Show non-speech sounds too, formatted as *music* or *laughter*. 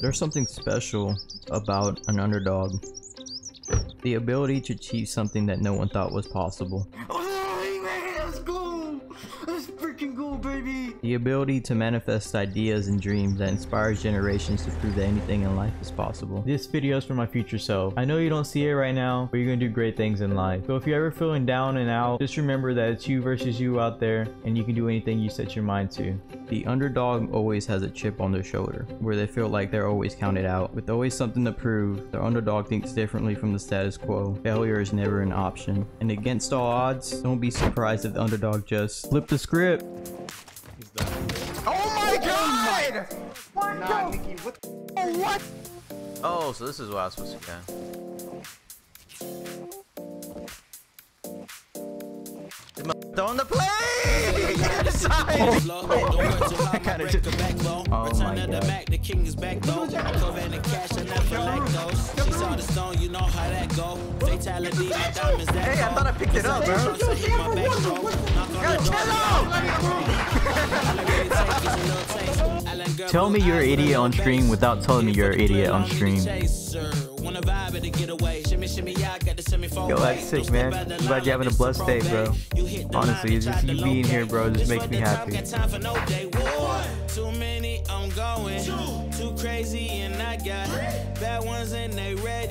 There's something special about an underdog. The ability to achieve something that no one thought was possible. *laughs* baby! The ability to manifest ideas and dreams that inspires generations to prove that anything in life is possible. This video is for my future self. I know you don't see it right now, but you're gonna do great things in life. So if you're ever feeling down and out, just remember that it's you versus you out there, and you can do anything you set your mind to. The underdog always has a chip on their shoulder, where they feel like they're always counted out. With always something to prove, the underdog thinks differently from the status quo. Failure is never an option. And against all odds, don't be surprised if the underdog just flip the script. Oh! What Nah, the? Nicky, what? Oh, what? Oh, so this is what I was supposed to get. *laughs* Throwing the play! *laughs* Yes, *laughs* I I kinda just- Oh my god. The king is back though. Covet and cash, I never let go. She saw the stone, you know how that go. Fatality, my diamonds that Hey, I thought I picked it up, bro. Tell me you're an idiot on stream without telling me you're an idiot on stream. Yo, that's sick, man. I'm glad you're having a blessed day, bro. Honestly, just you being here, bro, just makes me happy. Too many, I'm. Too crazy, and I got bad ones, and they ready.